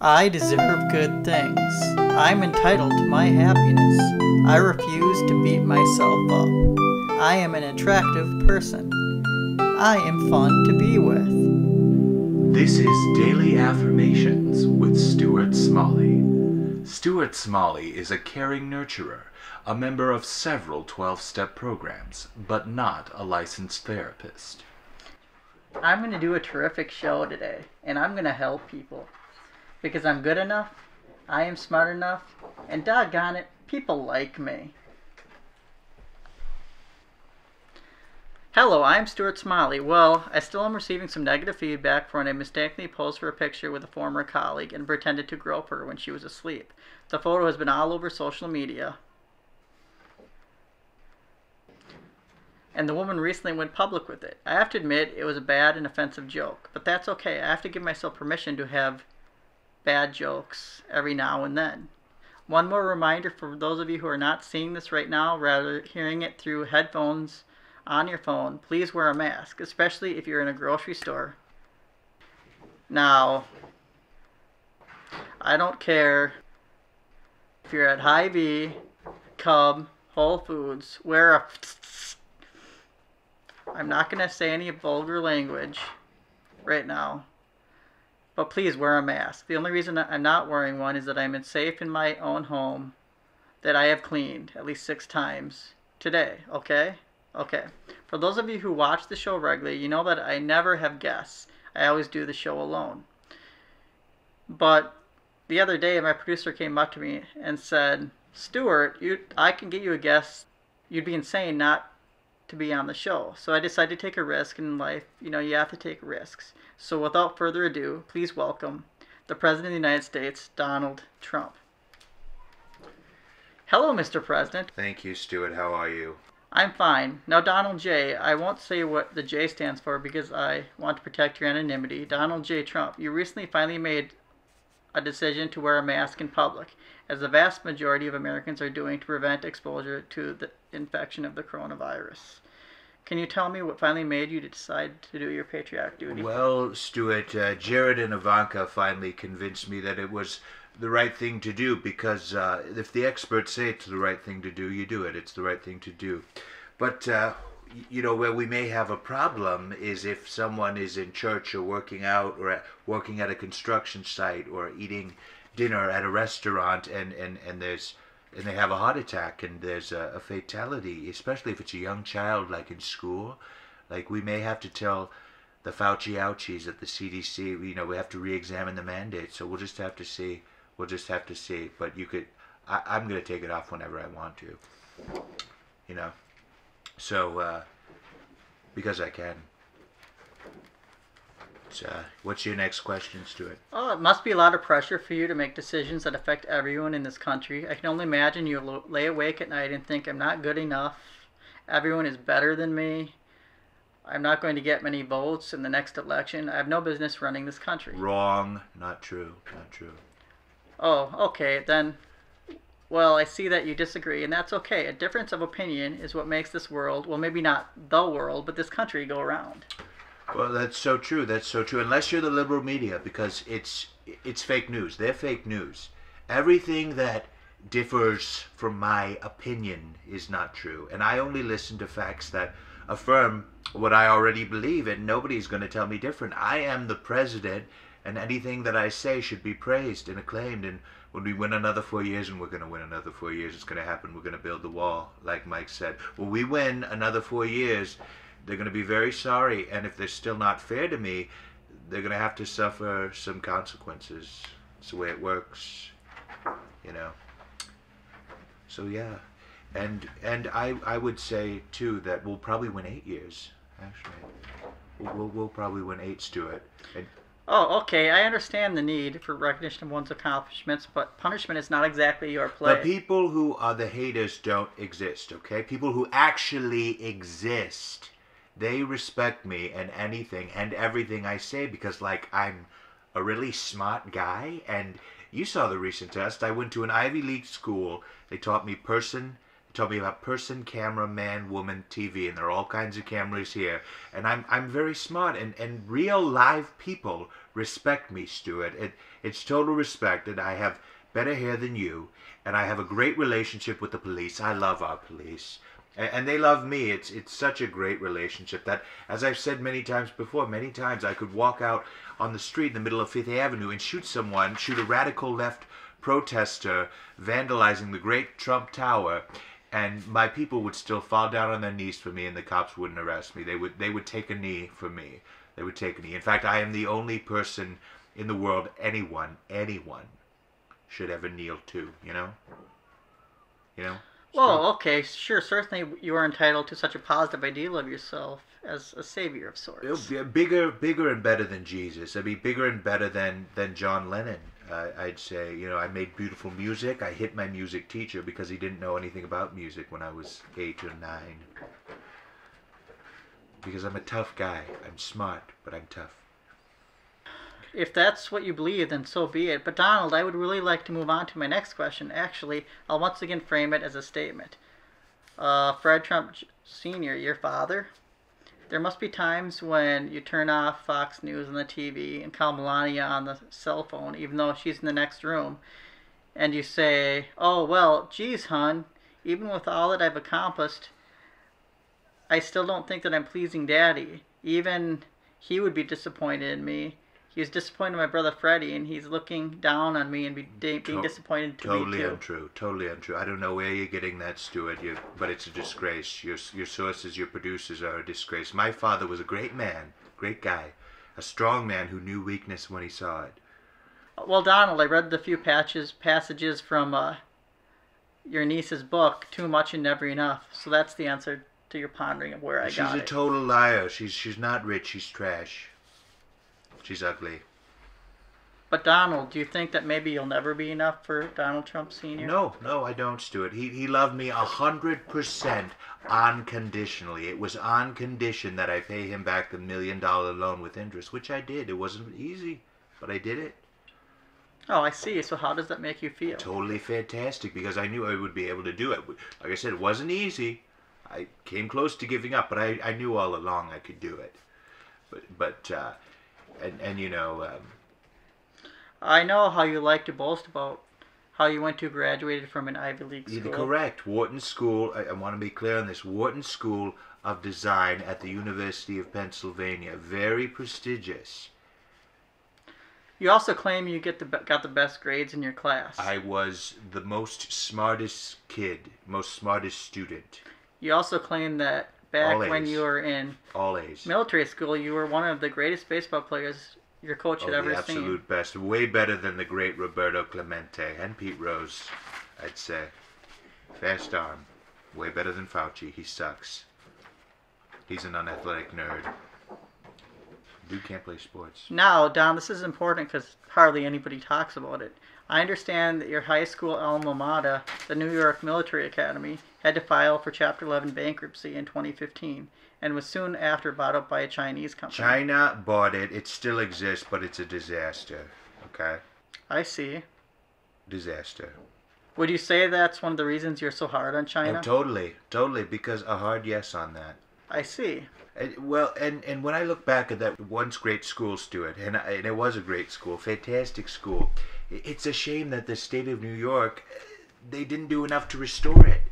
I deserve good things. I'm entitled to my happiness. I refuse to beat myself up. I am an attractive person. I am fun to be with. This is Daily Affirmations with Stuart Smalley. Stuart Smalley is a caring nurturer, a member of several 12 step programs, but not a licensed therapist. I'm going to do a terrific show today, and I'm going to help people. Because I'm good enough, I am smart enough, and doggone it, people like me. Hello, I'm Stuart Smalley. Well, I still am receiving some negative feedback for when I mistakenly posed for a picture with a former colleague and pretended to grope her when she was asleep. The photo has been all over social media. And the woman recently went public with it. I have to admit it was a bad and offensive joke, but that's okay. I have to give myself permission to have bad jokes every now and then. One more reminder for those of you who are not seeing this right now, rather hearing it through headphones on your phone, please wear a mask, especially if you're in a grocery store. Now, I don't care if you're at Hy-Vee, Cub, Whole Foods, wear a. I'm not going to say any vulgar language right now. But please wear a mask. The only reason I'm not wearing one is that I'm in safe in my own home that I have cleaned at least six times today, okay? Okay. For those of you who watch the show regularly, you know that I never have guests. I always do the show alone. But the other day, my producer came up to me and said, Stuart, you, I can get you a guest. You'd be insane not to be on the show. So I decided to take a risk in life. You know, you have to take risks. So without further ado, please welcome the President of the United States, Donald Trump. Hello, Mr. President. Thank you, Stuart. How are you? I'm fine. Now, Donald J., I won't say what the J stands for because I want to protect your anonymity. Donald J. Trump, you recently finally made a decision to wear a mask in public, as the vast majority of Americans are doing to prevent exposure to the infection of the coronavirus. Can you tell me what finally made you decide to do your patriotic duty? Well, Stuart, uh, Jared and Ivanka finally convinced me that it was the right thing to do because uh, if the experts say it's the right thing to do, you do it. It's the right thing to do. But, uh, you know, where we may have a problem is if someone is in church or working out or at, working at a construction site or eating dinner at a restaurant and, and, and there's and they have a heart attack and there's a, a fatality, especially if it's a young child like in school. Like we may have to tell the Fauci ouchies at the CDC, you know, we have to re-examine the mandate. So we'll just have to see We'll just have to see. But you could, I, I'm going to take it off whenever I want to. You know? So, uh, because I can. So, uh, what's your next question, Stuart? Oh, it must be a lot of pressure for you to make decisions that affect everyone in this country. I can only imagine you lay awake at night and think, I'm not good enough. Everyone is better than me. I'm not going to get many votes in the next election. I have no business running this country. Wrong. Not true. Not true. Oh, okay, then. Well, I see that you disagree, and that's okay. A difference of opinion is what makes this world, well, maybe not the world, but this country go around. Well, that's so true. That's so true. Unless you're the liberal media, because it's it's fake news. They're fake news. Everything that differs from my opinion is not true, and I only listen to facts that affirm what I already believe, and nobody's going to tell me different. I am the president, and anything that I say should be praised and acclaimed. And when we win another four years, and we're going to win another four years, it's going to happen. We're going to build the wall, like Mike said. When we win another four years, they're going to be very sorry. And if they're still not fair to me, they're going to have to suffer some consequences. It's the way it works, you know. So yeah, and and I I would say too that we'll probably win eight years. Actually, we'll we'll probably win eight, Stuart. And Oh, okay. I understand the need for recognition of one's accomplishments, but punishment is not exactly your play. The people who are the haters don't exist, okay? People who actually exist, they respect me and anything and everything I say because, like, I'm a really smart guy. And you saw the recent test. I went to an Ivy League school. They taught me person told me about person, camera, man, woman, TV, and there are all kinds of cameras here. And I'm I'm very smart, and and real live people respect me, Stuart. It it's total respect, and I have better hair than you, and I have a great relationship with the police. I love our police. And, and they love me. It's it's such a great relationship that, as I've said many times before, many times I could walk out on the street in the middle of Fifth Avenue and shoot someone, shoot a radical left protester vandalizing the great Trump Tower, and my people would still fall down on their knees for me, and the cops wouldn't arrest me. They would they would take a knee for me. They would take a knee. In fact, I am the only person in the world anyone anyone should ever kneel to. You know. You know. Well, okay, sure. Certainly, you are entitled to such a positive ideal of yourself as a savior of sorts. Bigger, bigger and better than Jesus. I'd be bigger and better than than John Lennon. Uh, I'd say, you know, I made beautiful music. I hit my music teacher because he didn't know anything about music when I was eight or nine. Because I'm a tough guy. I'm smart, but I'm tough. If that's what you believe, then so be it. But Donald, I would really like to move on to my next question. Actually, I'll once again frame it as a statement. Uh, Fred Trump Sr., your father, there must be times when you turn off Fox News on the TV and call Melania on the cell phone, even though she's in the next room, and you say, "Oh well, geez, hun, even with all that I've accomplished, I still don't think that I'm pleasing Daddy. Even he would be disappointed in me. He was disappointed in my brother Freddie, and he's looking down on me and be, being To- disappointed to Totally me too." untrue. Totally untrue. I don't know where you're getting that, Stuart. You, but it's a disgrace. Your your sources, your producers are a disgrace. My father was a great man, great guy, a strong man who knew weakness when he saw it. Well, Donald, I read the few patches passages from uh, your niece's book, "Too Much and Never Enough." So that's the answer to your pondering of where I she's got a total liar. She's she's not rich. She's trash. She's ugly. but Donald, do you think that maybe you'll never be enough for Donald Trump Sr.? No, no, I don't, Stuart. He he loved me a hundred percent unconditionally. It was on condition that I pay him back the million dollar loan with interest, which I did. It wasn't easy, but I did it. Oh, I see. So how does that make you feel? Totally fantastic because I knew I would be able to do it. Like I said, it wasn't easy. I came close to giving up, but I, I knew all along I could do it. But but uh, and and you know um, I know how you like to boast about how you went to graduated from an Ivy League school. correct. Wharton School, I, I want to be clear on this, Wharton School of Design at the University of Pennsylvania. Very prestigious. You also claim you get the got the best grades in your class. I was the most smartest kid, most smartest student. You also claim that back All when A's. you were in All A's. military school, you were one of the greatest baseball players your coach Oh, had the ever absolute best. Way better than the great Roberto Clemente and Pete Rose, I'd say. Fast arm. Way better than Fauci. He sucks. He's an unathletic nerd. Dude can't play sports. seen. Now, Don, this is important because hardly anybody talks about it. I understand that your high school alma mater, the New York Military Academy, had to file for Chapter 11 bankruptcy in 2015 and was soon after bought up by a Chinese company. China bought it. It still exists, but it's a disaster. Okay? I see. Disaster. Would you say that's one of the reasons you're so hard on China? Oh, totally. Totally. Because a hard yes on that. I see. And, well, and, and when I look back at that once great school, Stuart, and, I, and it was a great school, fantastic school, it's a shame that the state of New York, they didn't do enough to restore it.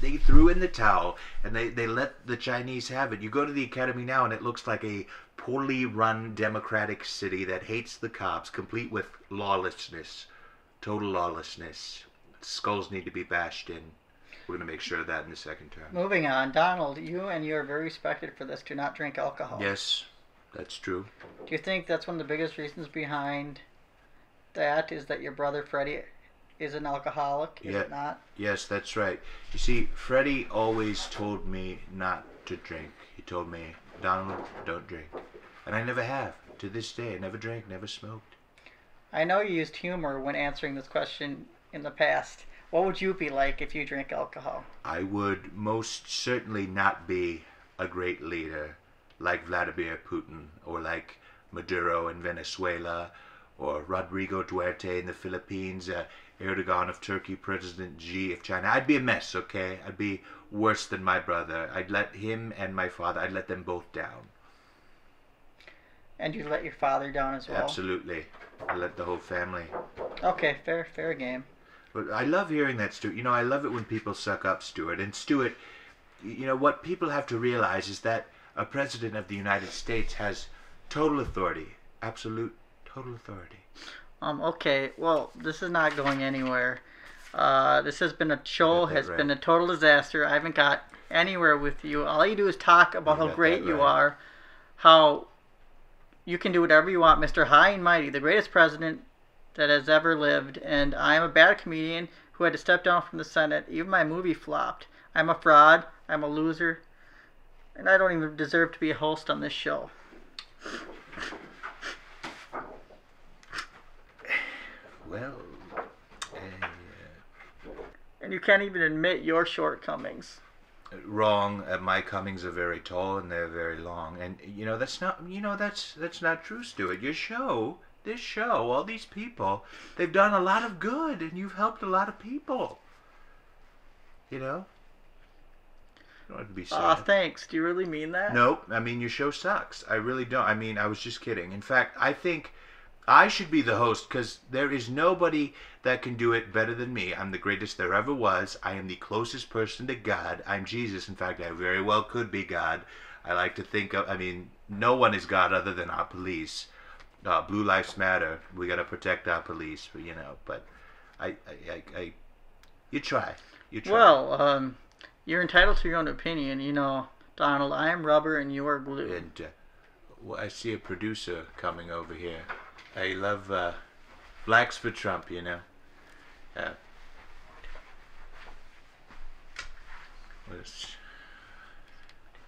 They threw in the towel and they, they let the Chinese have it. You go to the academy now and it looks like a poorly run democratic city that hates the cops, complete with lawlessness, total lawlessness. Skulls need to be bashed in. We're going to make sure of that in the second term. Moving on, Donald, you and you are very respected for this. Do not drink alcohol. Yes, that's true. Do you think that's one of the biggest reasons behind that is that your brother Freddie is an alcoholic? Is Yeah. it not? Yes, that's right. You see, Freddie always told me not to drink. He told me, Donald, don't drink. And I never have. To this day, I never drank, never smoked. I know you used humor when answering this question in the past. What would you be like if you drank alcohol? I would most certainly not be a great leader like Vladimir Putin or like Maduro in Venezuela or Rodrigo Duterte in the Philippines. Uh, Erdogan of Turkey, President Xi of China. I'd be a mess, okay? I'd be worse than my brother. I'd let him and my father, I'd let them both down. And you let your father down as well. Absolutely. I let the whole family. Okay, fair, fair game. But I love hearing that, Stuart. You know, I love it when people suck up, Stuart. And Stuart, you know, what people have to realize is that a president of the United States has total authority, absolute total authority. Um. Okay. Well, this is not going anywhere. Uh, this has been a show has right. been a total disaster. I haven't got anywhere with you. All you do is talk about You how great that you are, how you can do whatever you want, Mr. High and Mighty, the greatest president that has ever lived. And I'm a bad comedian who had to step down from the Senate. Even my movie flopped. I'm a fraud. I'm a loser. And I don't even deserve to be a host on this show. Well, uh, And you can't even admit your shortcomings. wrong. Uh, my comings are very tall and they're very long, and you know that's not. You know that's that's not true, Stuart. Your show, this show, all these people, they've done a lot of good, and you've helped a lot of people. You know. You don't have to be sad. Aw, thanks. Do you really mean that? Nope. I mean, your show sucks. I really don't. I mean, I was just kidding. In fact, I think I should be the host because there is nobody that can do it better than me. I'm the greatest there ever was. I am the closest person to God. I'm Jesus. In fact, I very well could be God. I like to think of, I mean, no one is God other than our police. Uh, Blue Lives Matter. We got to protect our police, you know. But I, I, I, I you try. You try. Well, um, you're entitled to your own opinion. You know, Donald, I am rubber and you are glue. And uh, well, I see a producer coming over here. I love uh, blacks for Trump, you know. Uh, was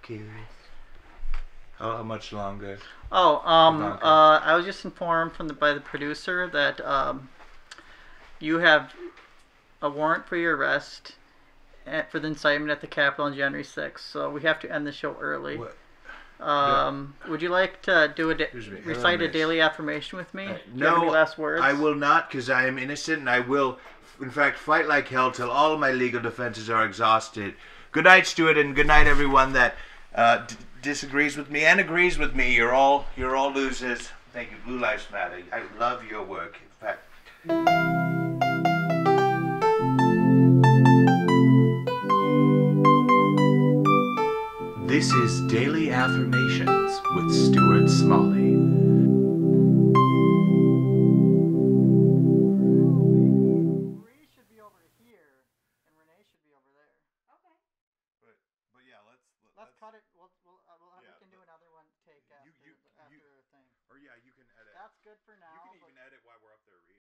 curious. How, how much longer? Oh, um, uh, I was just informed from the by the producer that um, you have a warrant for your arrest at, for the incitement at the Capitol on January 6th. So we have to end the show early. What? Um, would you like to do a da- Excuse me. Hello, recite a daily affirmation with me? Uh, Do you have any no, last words? I will not, because I am innocent, and I will, in fact, fight like hell till all of my legal defenses are exhausted. Good night, Stuart, and good night, everyone that uh, d- disagrees with me and agrees with me. You're all you're all losers. Thank you, Blue Lives Matter. I love your work. In fact. This is Daily Affirmations with Stuart Smalley. Bree should be over here, and Renee should be over there. But, but yeah, let's Let's cut it. We'll, we'll, uh, we'll, Yeah, we can do another one take after, you- after you- the thing. Or yeah, you can edit. That's good for now. you can but- even edit while we're up there reading.